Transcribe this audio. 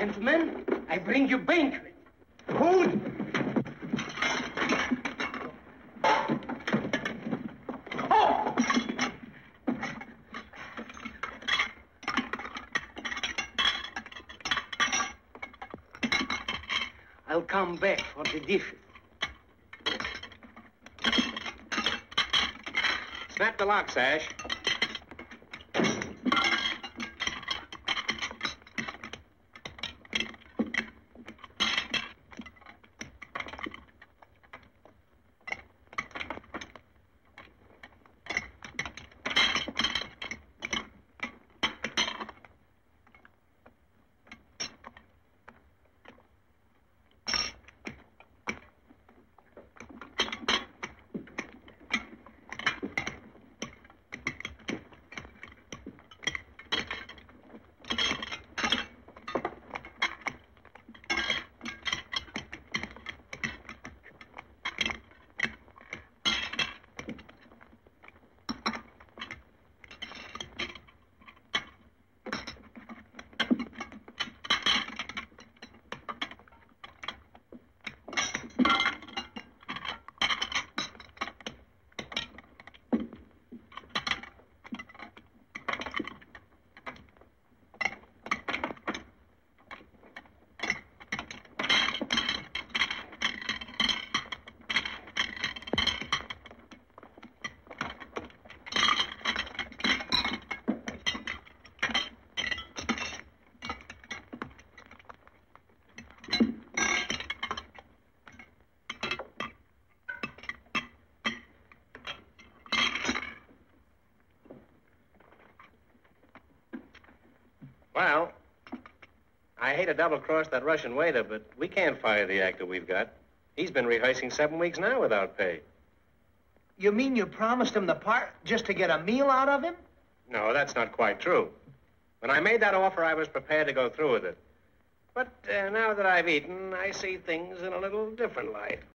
Gentlemen, I bring you banquet. Food. Oh! I'll come back for the dishes. Snap the lock, Sash. Well, I hate to double cross that Russian waiter, but we can't fire the actor we've got. He's been rehearsing seven weeks now without pay. You mean you promised him the part just to get a meal out of him? No, that's not quite true. When I made that offer, I was prepared to go through with it. But uh, now that I've eaten, I see things in a little different light.